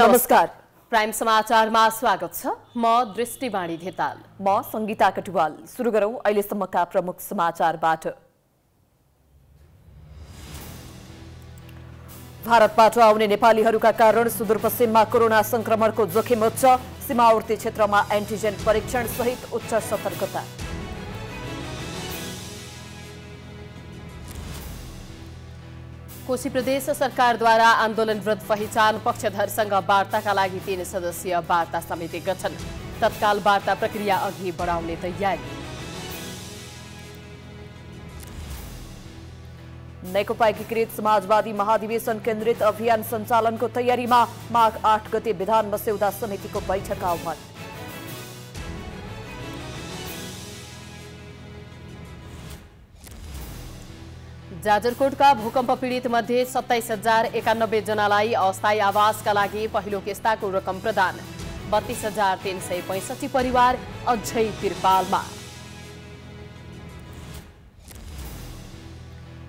नमस्कार। प्राइम समाचारमा स्वागत छ। म दृष्टिवाणी धेताल। म सङ्गीता कटुवाल। सुरु गरौँ अहिलेसम्मका प्रमुख समाचारबाट। भारतबाट आउने नेपालीहरूका कारण सुदूरपश्चिममा कोरोना संक्रमणको जोखिम उच्च सीमावर्ती क्षेत्रमा एन्टिजेन परीक्षण सहित उच्च सतर्कता। कोशी प्रदेश सरकारद्वारा आन्दोलनरत पहिचान पक्षधरसँग वार्ताका लागि तीन सदस्यीय वार्ता समिति गठन। तत्काल वार्ता प्रक्रिया अघि बढाउने तयारी। नेकपा एकीकृत समाजवादी महाधिवेशन केन्द्रित अभियान सञ्चालनको तयारीमा माघ आठ गते विधान मस्यौदा समितिको बैठक आह्वान जाजरकोटका भूकम्प पीडित मध्ये सत्ताइस हजार एकानब्बे जनालाई अस्थायी आवासका लागि पहिलो किस्ताको रकम प्रदान। बत्तीस हजार तीन सय पैँसठी परिवार अझै तिरपालमा।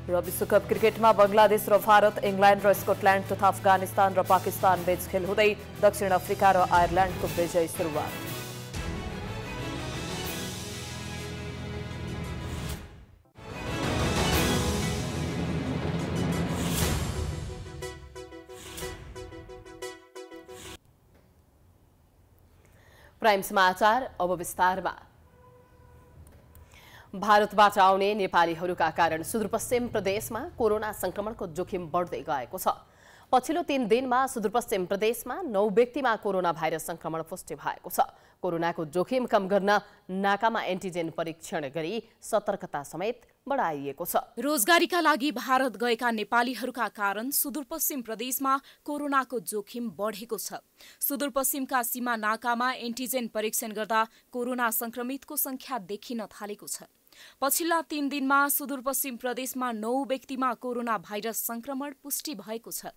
र विश्वकप क्रिकेटमा बङ्गलादेश र भारत इङ्ल्यान्ड र स्कटल्यान्ड तथा अफगानिस्तान र पाकिस्तान बीच खेल हुँदै दक्षिण अफ्रिका र आयरल्यान्डको विजय सुरुवात। प्राइम समाचार अब विस्तारमा भारतबाट आउने नेपालीहरूका कारण सुदूरपश्चिम प्रदेशमा कोरोना संक्रमणको जोखिम बढ्दै गएको छ पछिल्लो तीन दिनमा सुदूरपश्चिम प्रदेशमा नौ व्यक्तिमा कोरोना भाइरस संक्रमण पुष्टि भएको छ कोरोनाको जोखिम कम गर्न नाकामा एन्टिजेन परीक्षण गरी सतर्कता समेत बढाइएको छ। रोजगारीका लागि भारत गएका नेपालीहरूका कारण सुदूरपश्चिम प्रदेशमा कोरोनाको जोखिम बढेको छ। सुदूरपश्चिमका सीमा नाकामा एन्टिजेन परीक्षण गर्दा कोरोना संक्रमितको संख्या देखिन थालेको छ। पछिल्ला तीन दिनमा सुदूरपश्चिम प्रदेशमा नौ व्यक्तिमा कोरोना भाइरस संक्रमण पुष्टि भएको छ।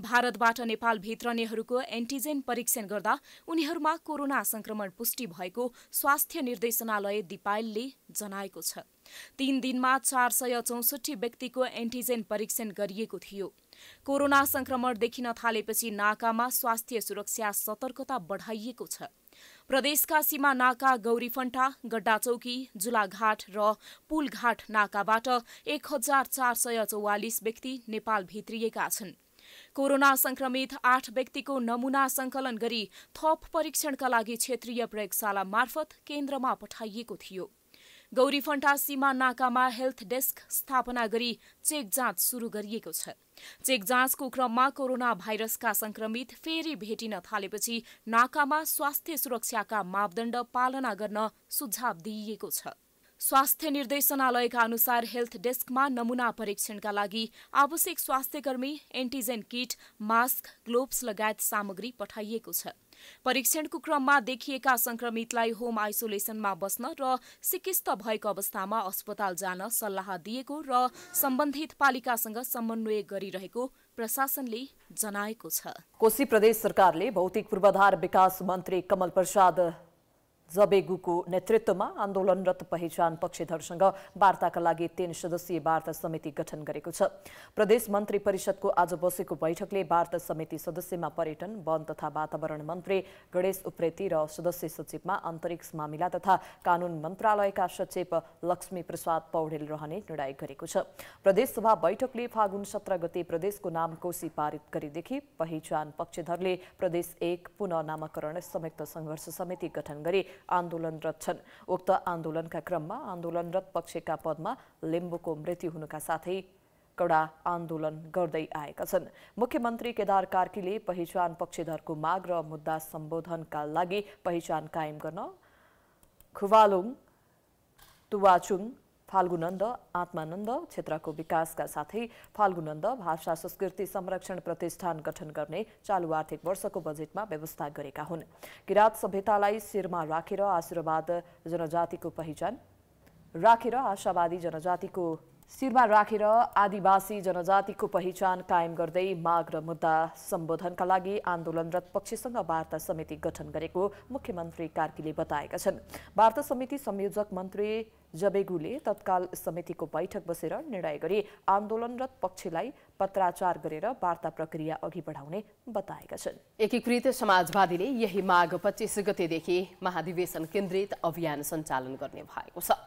भारतबाट नेपाल भित्रनेहरूको एन्टिजेन परीक्षण गर्दा उनीहरूमा कोरोना संक्रमण पुष्टि भएको स्वास्थ्य निर्देशनालय दिपायलले जनाएको छ। तीन दिनमा चार सय चौसठी व्यक्तिको एन्टिजेन परीक्षण गरिएको थियो। कोरोना संक्रमण देखिन थालेपछि नाकामा स्वास्थ्य सुरक्षा सतर्कता बढाइएको छ। प्रदेशका सीमा नाका गौरीफन्टा गड्डाचौकी जुलाघाट र पुलघाट नाकाबाट एक हजार चार सय चौवालिस व्यक्ति नेपाल भित्रिएका छन्। कोरोना संक्रमित आठ व्यक्तिको नमूना संकलन गरी थप परीक्षणका लागि क्षेत्रीय प्रयोगशाला मार्फत केन्द्रमा पठाइएको थियो। गौरीफन्टा सीमा नाकामा हेल्थ डेस्क स्थापना गरी चेक जाँच सुरु गरिएको छ। चेक जाँचको क्रममा कोरोना भाइरसका संक्रमित फेरि भेटिन थालेपछि नाकामा स्वास्थ्य सुरक्षाका मापदण्ड पालना गर्न सुझाव दिइएको छ। स्वास्थ्य निर्देशनालयका अनुसार हेल्थ डेस्कमा नमूना परीक्षणका लागि आवश्यक स्वास्थ्य कर्मी एन्टिजेन किट मास्क ग्लोभ्स लगायत सामग्री पठाइएको छ। परीक्षणको क्रममा देखिएका संक्रमितलाई होम आइसोलेसनमा बस्न र सिकिस्त भएको अवस्थामा अस्पताल जान सल्लाह दिएको र सम्बन्धित पालिकासँग समन्वय गरिरहेको प्रशासनले जनाएको छ। कोशी प्रदेश सरकारले भौतिक पूर्वाधार विकास मन्त्री कमल प्रसाद जबेगुको नेतृत्वमा आन्दोलनरत पहिचान पक्षधरसँग वार्ताका लागि तीन सदस्यीय वार्ता समिति गठन गरेको छ। प्रदेश मन्त्री परिषदको आज बसेको बैठकले वार्ता समिति सदस्यमा पर्यटन वन तथा वातावरण मन्त्री गणेश उप्रेती र सदस्य सचिवमा अन्तरिक्ष मामिला तथा कानून मन्त्रालयका सचिव लक्ष्मी प्रसाद पौडेल रहने निर्णय गरेको छ। प्रदेशसभा बैठकले फागुन सत्र गते प्रदेशको नाम कोशी पारित गरेदेखि पहिचान पक्षधरले प्रदेश एक पुनः नामाकरण संयुक्त सङ्घर्ष समिति गठन गरी। आन्दोलनरत छन्। उक्त आन्दोलनका क्रममा आन्दोलनरत पक्षका पदमा लिम्बूको मृत्यु हुनुका साथै कडा आन्दोलन गर्दै आएका छन्। मुख्यमन्त्री केदार कार्कीले पहिचान पक्षधरको माग र मुद्दा सम्बोधनका लागि पहिचान कायम गर्न खुवालुङ तुवाचुङ फाल्गुनन्द आत्मानन्द क्षेत्रको विकासका साथै फाल्गुनन्द भाषा संस्कृति संरक्षण प्रतिष्ठान गठन गर्ने चालु आर्थिक वर्षको बजेटमा व्यवस्था गरेका हुन्। किराँत सभ्यतालाई शिरमा राखेर आशीर्वाद जनजातिको पहिचान राखेर आशावादी जनजातिको शिरमा राखेर आदिवासी जनजातिको पहिचान कायम गर्दै माग र मुद्दा सम्बोधनका लागि आन्दोलनरत पक्षसँग वार्ता समिति गठन गरेको मुख्यमन्त्री कार्कीले बताएका छन्। वार्ता समिति संयोजक मन्त्री जबेगुले तत्काल समितिको बैठक बसेर निर्णय गरी आन्दोलनरत पक्षलाई पत्राचार गरेर वार्ता प्रक्रिया अघि बढाउने बताएका छन्। एकीकृत समाजवादीले यही माघ पच्चिस गतेदेखि महाधिवेशन केन्द्रित अभियान सञ्चालन गर्ने भएको छ।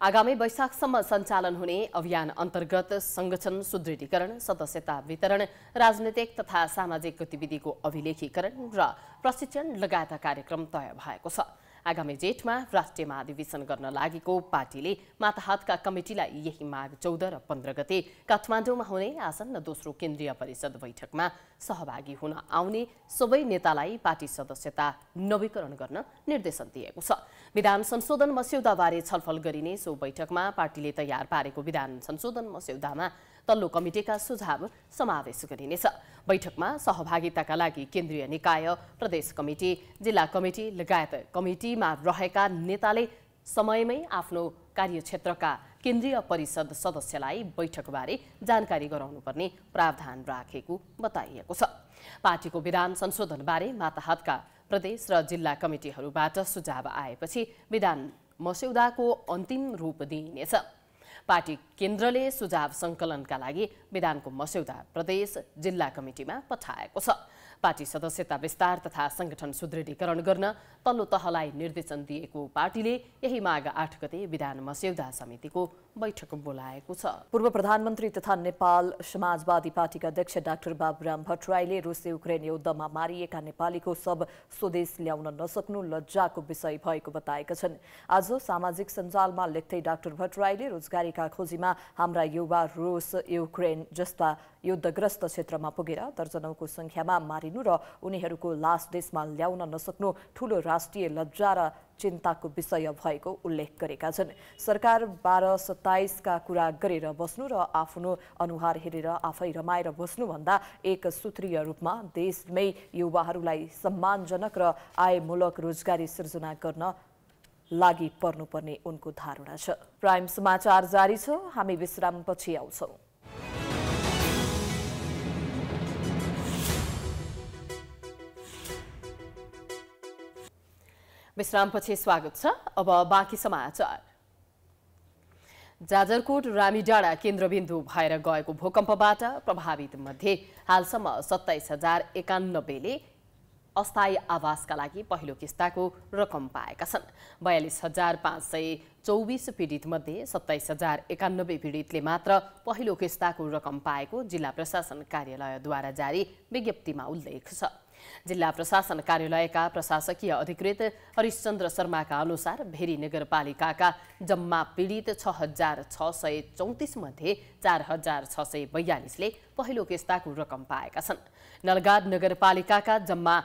आगामी वैशाखसम्म सञ्चालन हुने अभियान अन्तर्गत संगठन सुदृढीकरण सदस्यता वितरण राजनैतिक तथा सामाजिक गतिविधिको अभिलेखीकरण र प्रशिक्षण लगायतका कार्यक्रम तय भएको छ। आगामी जेठमा राष्ट्रिय महाधिवेशन गर्न लागेको पार्टीले माताहातका कमिटीलाई यही माघ चौध र पन्ध्र गते काठमाडौँमा हुने आसन्न दोस्रो केन्द्रीय परिषद बैठकमा सहभागी हुन आउने सबै नेतालाई पार्टी सदस्यता नवीकरण गर्न निर्देशन दिएको छ। विधान संशोधन मस्यौदाबारे छलफल गरिने सो बैठकमा पार्टीले तयार पारेको विधान संशोधन मस्यौदामा तल्लो कमिटिका सुझाव समावेश गरिनेछ। बैठकमा सहभागिताका लागि केन्द्रीय निकाय प्रदेश कमिटी जिल्ला कमिटी लगायत कमिटीमा रहेका नेताले समयमै आफ्नो कार्यक्षेत्रका केन्द्रीय परिषद सदस्यलाई बैठकबारे जानकारी गराउनुपर्ने प्रावधान राखेको बताइएको छ। पार्टीको विधान संशोधनबारे माताहतका प्रदेश र जिल्ला कमिटीहरूबाट सुझाव आएपछि विधान मस्यौदाको अन्तिम रूप दिइनेछ। पार्टी केन्द्रले सुझाव सङ्कलनका लागि विधानको मस्यौदा प्रदेश जिल्ला कमिटीमा पठाएको छ। पार्टी सदस्यता विस्तार तथा सङ्गठन सुदृढीकरण गर्न तल्लो तहलाई निर्देशन दिएको पार्टीले यही माघ आठ गते विधान मस्यौदा समितिको बैठक बोलाएको छ। पूर्व प्रधानमन्त्री तथा नेपाल समाजवादी पार्टीका अध्यक्ष डाक्टर बाबुराम भट्टराईले रुस युक्रेन युद्धमा मारिएका नेपालीको सब स्वदेश ल्याउन नसक्नु लज्जाको विषय भएको बताएका छन्। आज सामाजिक सञ्जालमा लेख्दै डाक्टर भट्टराईले रोजगारीका खोजीमा हाम्रा युवा रुस युक्रेन जस्ता युद्धग्रस्त क्षेत्रमा पुगेर दर्जनौको सङ्ख्यामा मारिनु र उनीहरूको लास देशमा ल्याउन नसक्नु ठूलो राष्ट्रिय लज्जा र चिन्ताको विषय भएको उल्लेख गरेका छन्। सरकार बाह्र सत्ताइसका कुरा गरेर बस्नु र आफ्नो अनुहार हेरेर आफै रमाएर बस्नुभन्दा एक सूत्रीय रूपमा देशमै युवाहरूलाई सम्मानजनक र आयमूलक रोजगारी सिर्जना गर्न लागि पर्नुपर्ने उनको धारणा छ। प्राइम समाचार जारी छ। हामी विश्रामपछि आउँछौँ। विश्रामपछि स्वागत छ। अब बाँकी समाचार। जाजरकोट रामीडाँडा केन्द्रबिन्दु भएर गएको भूकम्पबाट प्रभावित मध्ये हालसम्म सत्ताइस हजार एकानब्बेले अस्थायी आवासका लागि पहिलो किस्ताको रकम पाएका छन्। बयालिस हजार पाँच सय चौबिस पीडितमध्ये सत्ताइस हजार एकानब्बे पीडितले मात्र पहिलो किस्ताको रकम पाएको जिल्ला प्रशासन कार्यालयद्वारा जारी विज्ञप्तिमा उल्लेख छ। जिल्ला प्रशासन कार्यालयका प्रशासकीय अधिकृत हरिश्चन्द्र शर्माका अनुसार भेरी नगरपालिकाका जम्मा पीडित छ हजार छ सय चौतिसमध्ये चार हजार छ सय बयालिसले पहिलो किस्ताको रकम पाएका छन्। नलगाड नगरपालिकाका जम्मा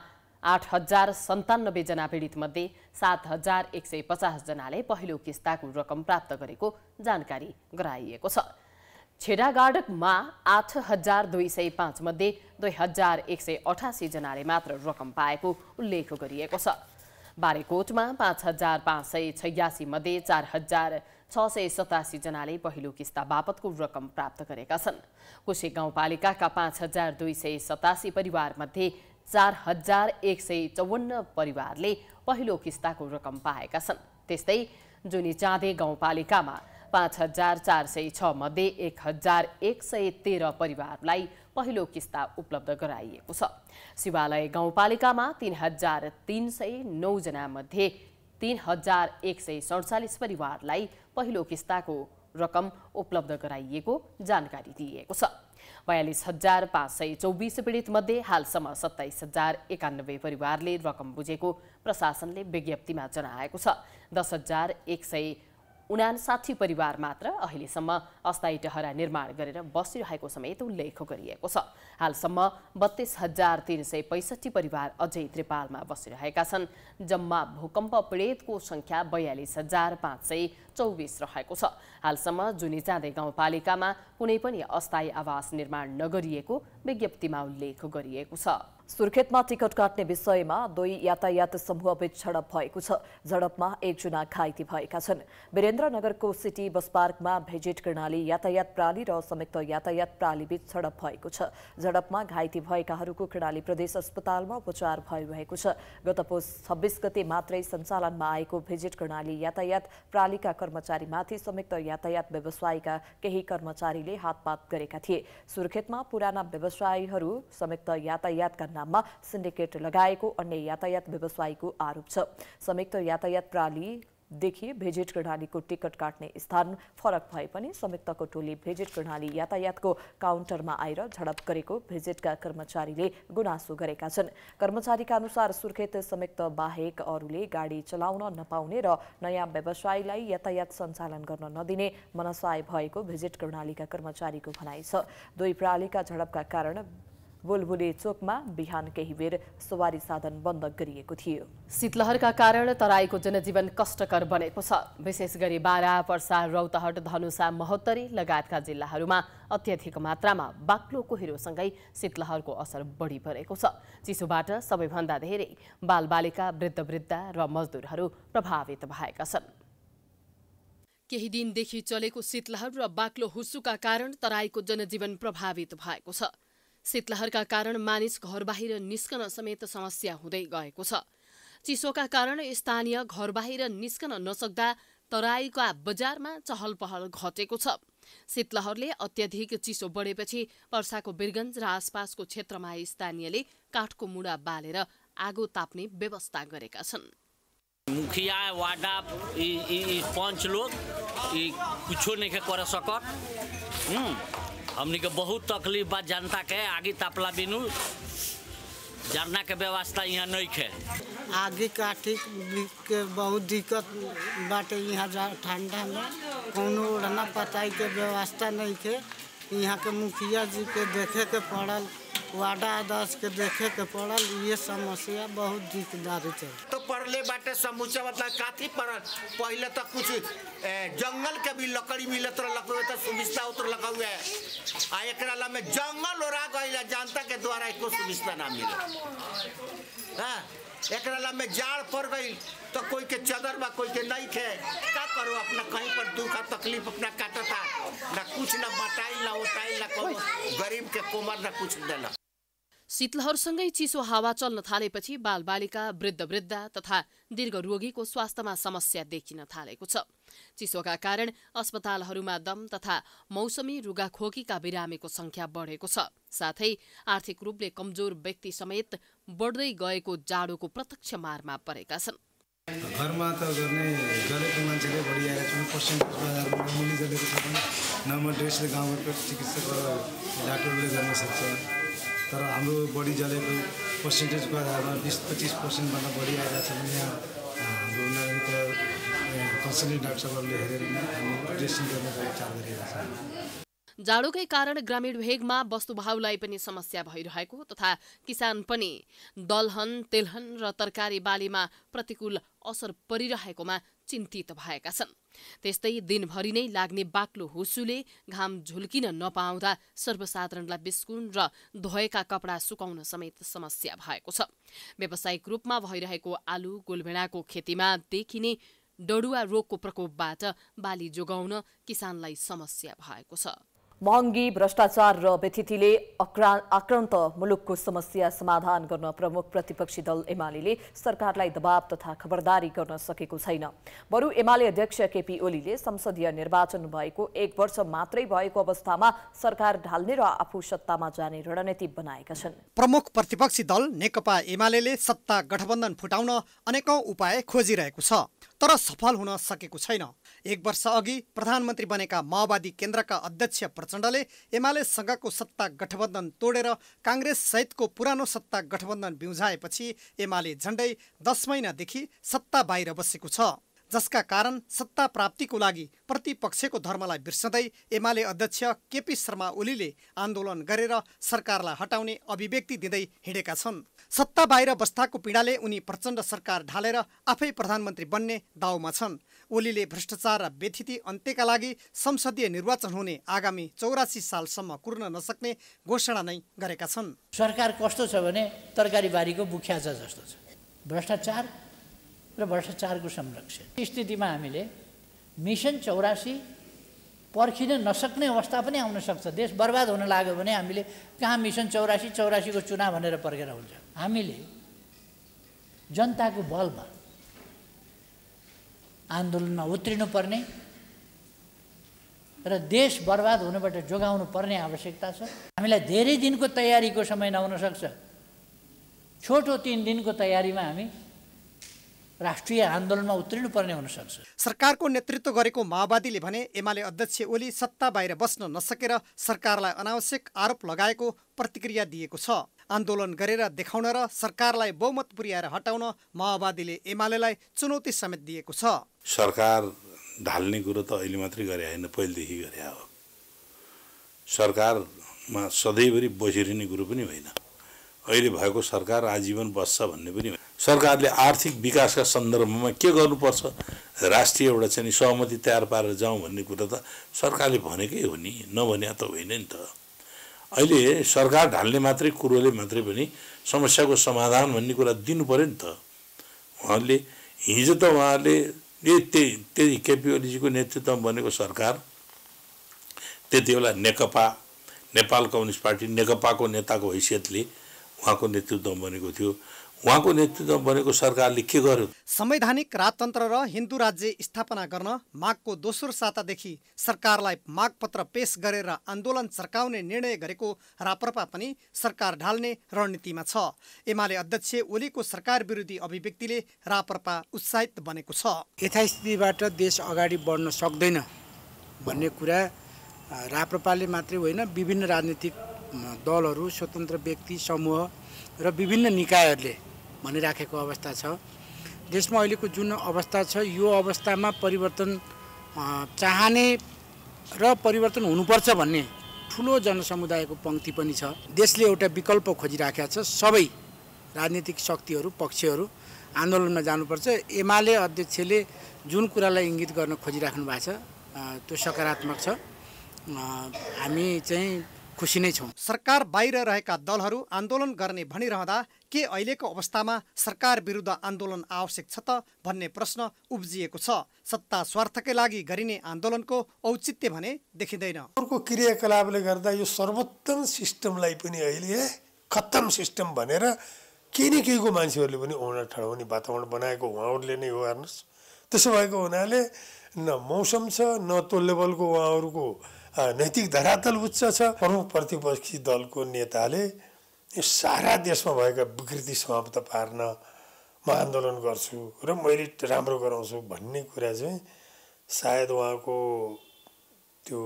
आठ हजार सन्तानब्बेजना पीडितमध्ये सात हजार एक सय पचासजनाले पहिलो किस्ताको रकम प्राप्त गरेको जानकारी गराइएको छ। छेडागाडकमा आठ हजार दुई सय पाँचमध्ये दुई हजार एक सय अठासीजनाले मात्र रकम पाएको उल्लेख गरिएको छ। बारेकोटमा पाँच हजार पाँच सय छयासी मध्ये चार हजार छ सय सतासीजनाले पहिलो किस्ता बापतको रकम प्राप्त गरेका छन्। कुसे गाउँपालिकाका पाँच हजार दुई सय सतासी परिवारमध्ये चार हजार एक सय चौवन्न परिवारले पहिलो किस्ताको रकम पाएका छन्। त्यस्तै जुनी चाँदे गाउँपालिकामा पाँच हजार चार सय छ मध्ये एक हजार एक सय तेह्र परिवारलाई पहिलो किस्ता उपलब्ध गराइएको छ। शिवालय गाउँपालिकामा तिन हजार तिन सय नौजना मध्ये तिन हजार एक सय सडचालिस परिवारलाई पहिलो किस्ताको रकम उपलब्ध गराइएको जानकारी दिइएको छ। बयालिस हजार पाँच सय चौबिस पीडितमध्ये हालसम्म सत्ताइस हजार एकानब्बे परिवारले रकम बुझेको प्रशासनले विज्ञप्तिमा जनाएको छ। दस हजार एक सय उनासाठी परिवार मात्र अहिलेसम्म अस्थायी टहरा निर्माण गरेर बसिरहेको समेत उल्लेख गरिएको छ। हालसम्म बत्तीस हजार तिन सय पैँसठी परिवार अझै त्रिपालमा बसिरहेका छन्। जम्मा भूकम्प पीडितको सङ्ख्या बयालिस हजार पाँच सय चौबिस रहेको छ। हालसम्म जुनी जाँदै गाउँपालिकामा कुनै पनि अस्थायी आवास निर्माण नगरिएको विज्ञप्तिमा उल्लेख गरिएको छ। सुर्खेतमा टिकट काट्ने विषयमा दुई यातायात समूहबीच झडप भएको छ। झडपमा एकजना घाइते भएका छन्। वीरेन्द्रनगरको सिटी बस पार्कमा भेजिट कर्णाली यातायात प्रणाली र संयुक्त यातायात प्रणालीबीच झडप भएको छ। झडपमा घाइते भएकाहरूको कर्णाली प्रदेश अस्पतालमा उपचार भइरहेको छ। गत पुस छब्बिस गते मात्रै सञ्चालनमा आएको भेजिट कर्णाली यातायात प्रणालीका कर्मचारीमाथि संयुक्त यातायात व्यवसायीका केही कर्मचारीले हातपात गरेका थिए। सुर्खेतमा पुराना व्यवसायीहरू संयुक्त यातायातका नाममा सिन्डिकेट लगाएको अन्य यातायात व्यवसायीको आरोप छ। संयुक्त यातायात प्रणालीदेखि भेजिट कर्णालीको टिकट काट्ने स्थान फरक भए पनि संयुक्तको टोली भेजिट कर्णाली यातायातको काउन्टरमा आएर झडप गरेको भेजिटका कर्मचारीले गुनासो गरेका छन्। कर्मचारीका अनुसार सुर्खेत संयुक्त बाहेक अरूले गाडी चलाउन नपाउने र नयाँ व्यवसायीलाई यातायात सञ्चालन गर्न नदिने मनसाय भएको भेजिट कर्णालीका कर्मचारीको भनाइ छ। दुई प्रणालीका झडपका कारण बुलबुले चोकमा बिहान केही बेर सवारी साधन बन्द गरिएको थियो। शीतलहरका कारण तराईको जनजीवन कष्टकर बनेको छ। विशेष गरी बारा पर्सा रौतहट धनुषा महोत्तरी लगायतका जिल्लाहरूमा अत्यधिक मात्रामा बाक्लो कुहिरोसँगै शीतलहरको असर बढी परेको छ। चिसोबाट सबैभन्दा धेरै बालबालिका वृद्ध वृद्ध र मजदुरहरू प्रभावित भएका छन्। केही दिनदेखि चलेको शीतलहर र बाक्लो हुस्सुका कारण तराईको जनजीवन प्रभावित भएको छ। शीतलहरका कारण मानिस घर बाहिर निस्कन समेत समस्या हुँदै गएको छ। चिसोका कारण स्थानीय घर बाहिर निस्कन नसक्दा तराईका बजारमा चहल पहल घटेको छ। शीतलहरले अत्यधिक चिसो बढेपछि पर्साको बिरगञ्ज र आसपासको क्षेत्रमा स्थानीयले काठको मुढा बालेर आगो ताप्ने व्यवस्था गरेका छन्। मुखिया वार्डा पंच लोग कुछो नहीं कर सकत हमनी के बहुत तकलीफ़ बात जनता के, आगे तापला बिनु। जरना के व्यवस्था यहाँ नहीं है आगे काठी के बहुत दिक्कत बाटे यहाँ ठंडा में। कोनो ओढ़ना पताई के व्यवस्था नहीं है यहाँ के मुखिया जी के देखे के पड़ल। वार्डा अध्यक्ष के देखे के पड़ल, ये समस्या बहुत दिकदारी है तो पड़ले बाटे समूचा मतलब काथी पड़ल? पहले तो कुछ जंगल के भी लकड़ी मिलत रहलक तो सुविधा उतर लगा हुआ है। आ एक में जंगल ओरा गई जनता के द्वारा एको सुविधा ना मिले हाँ एक में जाड़ पड़ गई तो कोई के चदर बा, कोई के नहीं खे का करो, अपना कहीं पर दुख तकलीफ़ अपना काटता ना कुछ ना बटाई ना उठाई ना गरीब के कोमर ना कुछ देला शीतलहरसँगै चिसो हावा चल्न थालेपछि बालबालिका वृद्ध वृद्ध तथा दीर्घ रोगीको स्वास्थ्यमा समस्या देखिन थालेको छ। चिसोका कारण अस्पतालहरूमा दम तथा मौसमी रुगाखोकीका बिरामीको संख्या बढेको छ। साथै आर्थिक रूपले कमजोर व्यक्ति समेत बढ्दै गएको जाडोको प्रत्यक्ष मारमा परेका छन्। घरमा त गर्ने जलेको मान्छेले बढी आएर बजारमा छ नम्बर ड्रेसले गाउँघरको चिकित्सक डाक्टरले गर्न सक्छ। तर हाम्रो बडी जलेको पर्सेन्टेजको आधारमा बिस पच्चिस पर्सेन्टभन्दा बढी आइरहेको छ भने यहाँ हाम्रो उनीहरूको कन्सल्टेन्ट डाक्टरहरूले हेरेर हामी ड्रेसिङ गर्ने उपचार गरिरहेको छ। जाडोकै कारण ग्रामीण भेगमा वस्तुभावलाई पनि समस्या भइरहेको तथा किसान पनि दलहन तेलहन र तरकारी बालीमा प्रतिकूल असर परिरहेकोमा चिन्तित भएका छन्। त्यस्तै दिनभरि नै लाग्ने बाक्लो हुसुले घाम झुल्किन नपाउँदा सर्वसाधारणलाई बिस्कुन र धोएका कपडा सुकाउन समेत समस्या भएको छ। व्यावसायिक रूपमा भइरहेको आलु गोलभेडाको खेतीमा देखिने डडुवा रोगको प्रकोपबाट बाली जोगाउन किसानलाई समस्या भएको छ। महँगी भ्रष्टाचार र व्यथितिले आक्रान्त मुलुकको समस्या समाधान गर्न प्रमुख प्रतिपक्षी दल एमाले सरकारलाई दबाव तथा खबरदारी गर्न सकेको छैन। बरु एमाले अध्यक्ष केपी ओलीले संसदीय निर्वाचन भएको एक वर्ष मात्रै भएको अवस्थामा सरकार ढाल्ने र आफू सत्तामा जाने रणनीति बनाएका छन्। प्रमुख प्रतिपक्षी दल नेकपा एमाले सत्ता गठबन्धन फुटाउन अनेकौं उपाय खोजिरहेको छ तर सफल हुन सकेको छैन। एक वर्ष अघि प्रधानमन्त्री बनेका माओवादी केन्द्रका अध्यक्ष प्रचण्डले एमालेसँगको सत्ता गठबन्धन तोडेर सहितको पुरानो सत्ता गठबन्धन बिउझाएपछि एमाले झण्डै दस महिनादेखि सत्ता बाहिर बसेको छ। जसका कारण सत्ता प्राप्तिको लागि प्रतिपक्षको धर्मलाई बिर्सदै एमाले अध्यक्ष केपी शर्मा ओलीले आन्दोलन गरेर सरकारलाई हटाउने अभिव्यक्ति दिँदै हिँडेका छन्। सत्ता बाहिर बस्दाको पीडाले उनी प्रचण्ड सरकार ढालेर आफै प्रधानमन्त्री बन्ने दाउमा छन्। ओलीले भ्रष्टाचार र व्यथिति अन्त्यका लागि संसदीय निर्वाचन हुने आगामी चौरासी सालसम्म कुर्न नसक्ने घोषणा नै गरेका छन्। सरकार कस्तो छ भने तरकारी बारीको बुख्याचा जस्तो छ। भ्रष्टाचार र भ्रष्टाचारको संरक्षण। स्थितिमा हामीले मिसन चौरासी पर्खिन नसक्ने अवस्था पनि आउन सक्छ। देश बर्बाद हुन लाग्यो भने हामीले कहाँ मिसन चौरासी चौरासीको चुनाव भनेर पर्खेर हुन्छ। हामीले जनताको बलमा आन्दोलनमा उत्रिनु पर्ने र देश बर्बाद हुनबाट जोगाउनु पर्ने आवश्यकता छ। हामीलाई धेरै दिनको तयारीको समय नहुन सक्छ। छोटो तिन दिनको तयारीमा हामी राष्ट्रिय आन्दोलनमा उत्रिनु पर्ने हुनसक्छ सरकारको नेतृत्व गरेको माओवादीले भने एमाले अध्यक्ष ओली सत्ता बाहिर बस्न नसकेर सरकारलाई अनावश्यक आरोप लगाएको प्रतिक्रिया दिएको छ। आन्दोलन गरेर देखाउन र सरकारलाई बहुमत पुर्याएर हटाउन माओवादीले एमालेलाई चुनौती समेत दिएको छ। सरकार ढाल्ने कुरो त अहिले मात्रै गरे होइन पहिलेदेखि गरे हो। सरकारमा सधैँभरि बसिरहने कुरो पनि होइन। अहिले भएको सरकार आजीवन बस्छ भन्ने पनि सरकारले आर्थिक विकासका सन्दर्भमा के गर्नुपर्छ? राष्ट्रिय एउटा चाहिँ सहमति तयार पारेर जाउँ भन्ने कुरा त सरकारले भनेकै हो नि नभने त होइन नि त। अहिले सरकार ढाल्ने मात्रै कुरोले मात्रै पनि समस्याको समाधान भन्ने कुरा दिनु पऱ्यो नि त। उहाँले हिजो त उहाँले यही त्यही त्यही केपी ओलीजीको नेतृत्वमा बनेको सरकार त्यति बेला नेकपा नेपाल कम्युनिस्ट पार्टी नेकपाको नेताको हैसियतले उहाँको नेतृत्वमा बनेको थियो। उहाँको नेतृत्वमा बनेको सरकारले के गर्यो? संवैधानिक राजतन्त्र र हिन्दू राज्य स्थापना गर्न माघको दोस्रो सातादेखि सरकारलाई मागपत्र पेश गरेर आन्दोलन चर्काउने निर्णय गरेको राप्रपा पनि सरकार ढाल्ने रणनीतिमा छ। एमाले अध्यक्ष ओलीको सरकार विरोधी अभिव्यक्तिले राप्रपा उत्साहित बनेको छ। यथास्थितिबाट देश अगाडि बढ्न सक्दैन भन्ने कुरा राप्रपाले मात्रै होइन विभिन्न राजनीतिक दलहरू स्वतन्त्र व्यक्ति समूह र विभिन्न निकायहरूले भनिराखेको अवस्था छ। देशमा अहिलेको जुन अवस्था छ यो अवस्थामा परिवर्तन चाहने र परिवर्तन हुनुपर्छ भन्ने ठुलो जनसमुदायको पङ्क्ति पनि छ। देशले एउटा विकल्प खोजिराखेका छ सबै राजनीतिक शक्तिहरू पक्षहरू आन्दोलनमा जानुपर्छ। एमाले अध्यक्षले जुन कुरालाई इङ्गित गर्न खोजिराख्नु भएको छ त्यो सकारात्मक छ। हामी चाहिँ खुसी नै छौँ। सरकार बाहिर रहेका दलहरू आन्दोलन गर्ने भनिरहँदा के अहिलेको अवस्थामा सरकार विरुद्ध आन्दोलन आवश्यक छ त भन्ने प्रश्न उब्जिएको छ। सत्ता स्वार्थकै लागि गरिने आन्दोलनको औचित्य भने देखिँदैन। अर्को क्रियाकलापले गर्दा यो सर्वोत्तम सिस्टमलाई पनि अहिले खत्तम सिस्टम भनेर केही न केहीको मान्छेहरूले पनि उहाँ ठडाउने वातावरण बनाएको उहाँहरूले नै हो हेर्नुहोस्। त्यसो भएको हुनाले न मौसम छ न त्यो लेभलको उहाँहरूको नैतिक धरातल उच्च छ। प्रमुख प्रतिपक्षी दलको नेताले यो सारा देशमा भएका विकृति समाप्त पार्न म आन्दोलन गर्छु र मैले राम्रो गराउँछु भन्ने कुरा चाहिँ सायद उहाँको त्यो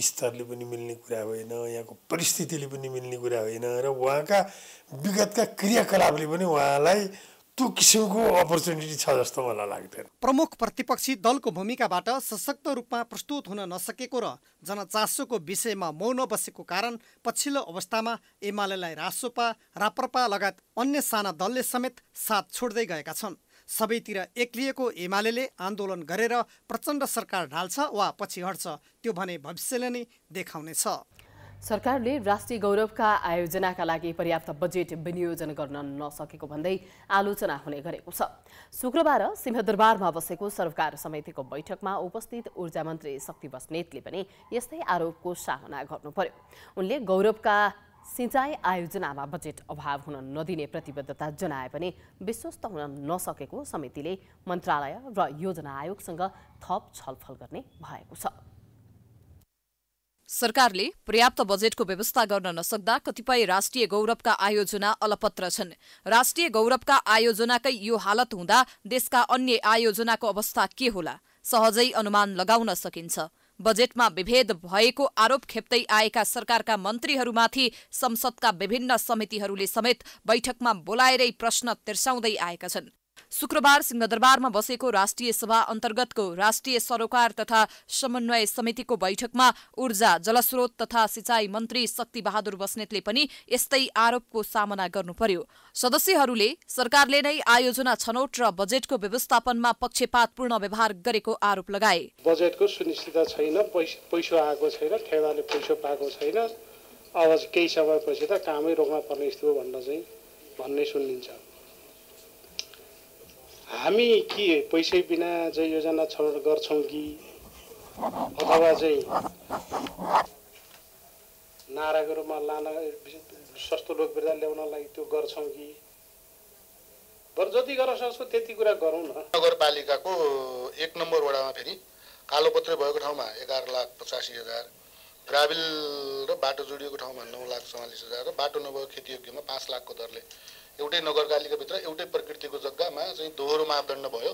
स्तरले पनि मिल्ने कुरा होइन यहाँको परिस्थितिले पनि मिल्ने कुरा होइन र उहाँका विगतका क्रियाकलापले पनि उहाँलाई त्यो किसिमको अपर्च्युनिटी छ जस्तो मलाई लाग्दैन। प्रमुख प्रतिपक्षी दलको भूमिकाबाट सशक्त रूपमा प्रस्तुत हुन नसकेको र जनचासोको विषयमा मौन बसेको कारण पछिल्लो अवस्थामा एमालेलाई रासोपा राप्रपा लगायत अन्य साना दलले समेत साथ छोड्दै गएका छन्। सबैतिर एक्लिएको एमाले आन्दोलन गरेर प्रचण्ड सरकार ढाल्छ वा पछि हट्छ त्यो भने भविष्यले नै देखाउनेछ। सरकारले राष्ट्रिय गौरवका आयोजनाका लागि पर्याप्त बजेट विनियोजन गर्न नसकेको भन्दै आलोचना हुने गरेको छ। शुक्रबार सिंहदरबारमा बसेको सरकार समितिको बैठकमा उपस्थित ऊर्जा मन्त्री शक्ति बस्नेतले पनि यस्तै आरोपको सामना गर्नु पर्यो उनले गौरवका सिँचाइ आयोजनामा बजेट अभाव हुन नदिने प्रतिबद्धता जनाए पनि विश्वस्त हुन नसकेको समितिले मन्त्रालय र योजना आयोगसँग थप छलफल गर्ने भएको छ। सरकारले पर्याप्त बजेटको व्यवस्था गर्न नसक्दा कतिपय राष्ट्रिय गौरवका आयोजना अलपत्र छन्। राष्ट्रिय गौरवका आयोजनाकै यो हालत हुँदा देशका अन्य आयोजनाको अवस्था के होला? सहजै अनुमान लगाउन सकिन्छ। बजेटमा विभेद भएको आरोप खेप्दै आएका सरकारका मन्त्रीहरूमाथि संसदका विभिन्न समितिहरूले समेत बैठकमा बोलाएरै प्रश्न तिर्साउँदै आएका छन्। शुक्रबार सिंहदरबारमा बसेको राष्ट्रिय सभा अन्तर्गतको राष्ट्रिय सरोकार तथा समन्वय समितिको बैठकमा ऊर्जा जलस्रोत तथा सिंचाई मन्त्री शक्ति बहादुर बस्नेतले पनि यस्तै आरोपको सामना गर्नु पर्यो सदस्यहरूले सरकारले नै आयोजना छनौट र बजेटको व्यवस्थापनमा पक्षपातपूर्ण व्यवहार गरेको आरोप लगाए। बजेटको सुनिश्चितता छैन पैसो आएको छैन ठेगाले पैसो पाएको छैन अब केही समयपछि त कामै रोक्न पर्ने स्थिति भन्न चाहिँ भन्ने सुनिन्छ। हामी के पैसै बिना चाहिँ योजना छनौट गर्छौँ कि? अथवा चाहिँ नाराको रूपमा लान सस्तो लोकप्रियता ल्याउनलाई त्यो गर्छौँ कि? बरु जति गर्न सक्छौँ त्यति कुरा गरौँ न। नगरपालिकाको एक नम्बर वडामा फेरि कालोपत्रे भएको ठाउँमा एघार लाख पचासी हजार ग्राभिल र बाटो जोडिएको ठाउँमा नौ लाख चौवालिस हजार र बाटो नभएको खेतीयोग्यमा पाँच लाखको दरले एउटै नगरपालिकाभित्र एउटै प्रकृतिको जग्गामा चाहिँ दोहोरो मापदण्ड भयो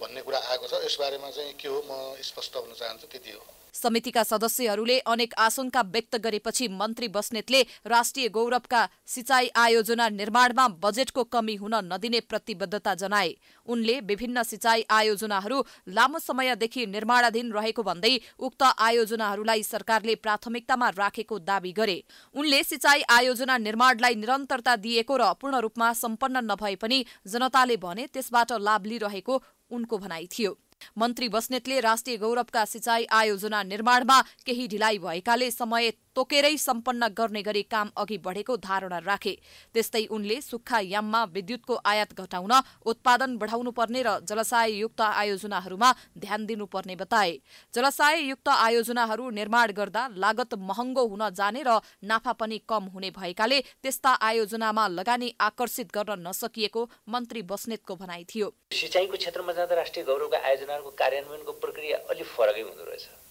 भन्ने कुरा आएको छ। यसबारेमा चाहिँ के हो? म स्पष्ट हुन चाहन्छु त्यति हो। समितिका सदस्यहरूले अनेक आशंका व्यक्त गरेपछि मन्त्री बस्नेतले राष्ट्रिय गौरवका सिंचाई आयोजना निर्माणमा बजेटको कमी हुन नदिने प्रतिबद्धता जनाए। उनले विभिन्न सिंचाई आयोजनाहरू लामो समयदेखि निर्माणाधीन रहेको भन्दै उक्त आयोजनाहरूलाई सरकारले प्राथमिकतामा राखेको दावी गरे। उनले सिंचाई आयोजना निर्माणलाई निरन्तरता दिएको र पूर्ण रूपमा सम्पन्न नभए पनि जनताले भने त्यसबाट लाभ लिइरहेको उनको भनाइ थियो। मन्त्री बस्नेतले राष्ट्रिय गौरवका सिंचाई आयोजना निर्माणमा केही ढिलाइ भएकाले समय तोकेरै सम्पन्न गर्ने गरी काम अघि बढेको धारणा राखे। त्यस्तै उनले सुक्खा याममा विद्युतको आयात घटाउन उत्पादन बढाउनु पर्ने र जलसाययुक्त आयोजनाहरूमा ध्यान दिनुपर्ने बताए। जलसाययुक्त आयोजनाहरू निर्माण गर्दा लागत महँगो हुन जाने र नाफा पनि कम हुने भएकाले त्यस्ता आयोजनामा लगानी आकर्षित गर्न नसकिएको मन्त्री बस्नेतको भनाइ थियो। सिँचाइको क्षेत्रमा जाँदा राष्ट्रिय गौरवका आयोजनाहरूको कार्यान्वयनको प्रक्रिया अलिक फरकै हुँदो रहेछ।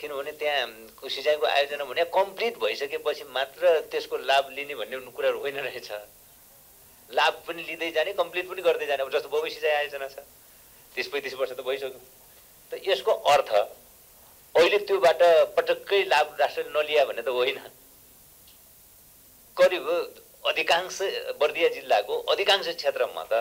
किनभने त्यहाँ सिँचाइको आयोजना भने कम्प्लिट भइसकेपछि मात्र त्यसको लाभ लिने भन्ने कुराहरू होइन रहेछ। लाभ पनि लिँदै जाने कम्प्लिट पनि गर्दै जाने। अब जस्तो बाबु सिँचाइ आयोजना छ तिस पैँतिस वर्ष त भइसक्यो। त यसको अर्थ अहिले त्योबाट पटक्कै लाभ राष्ट्रले नलिया भन्ने त होइन। करिब अधिकांश बर्दिया जिल्लाको अधिकांश क्षेत्रमा त